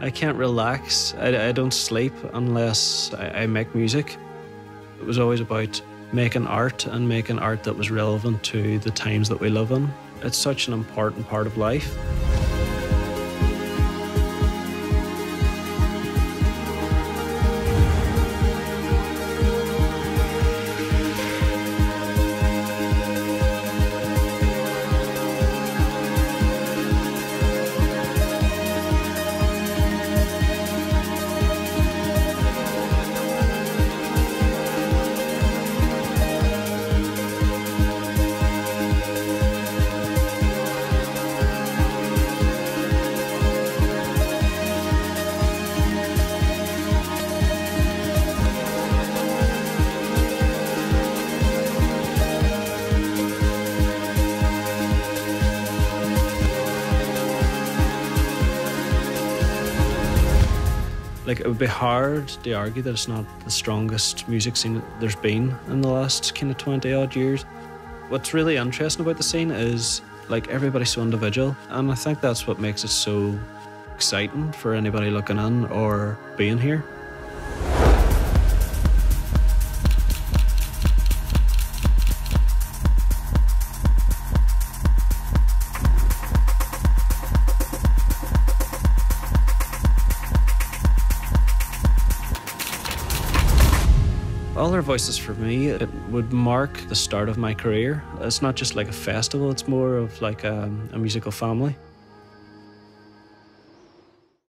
I can't relax. I, I don't sleep unless I, I make music. It was always about making art and making art that was relevant to the times that we live in. It's such an important part of life. Like it would be hard to argue that it's not the strongest music scene there's been in the last kind of twenty odd years. What's really interesting about the scene is like everybody's so individual, and I think that's what makes it so exciting for anybody looking in or being here. Other Voices for me, it would mark the start of my career. It's not just like a festival, it's more of like a, a musical family.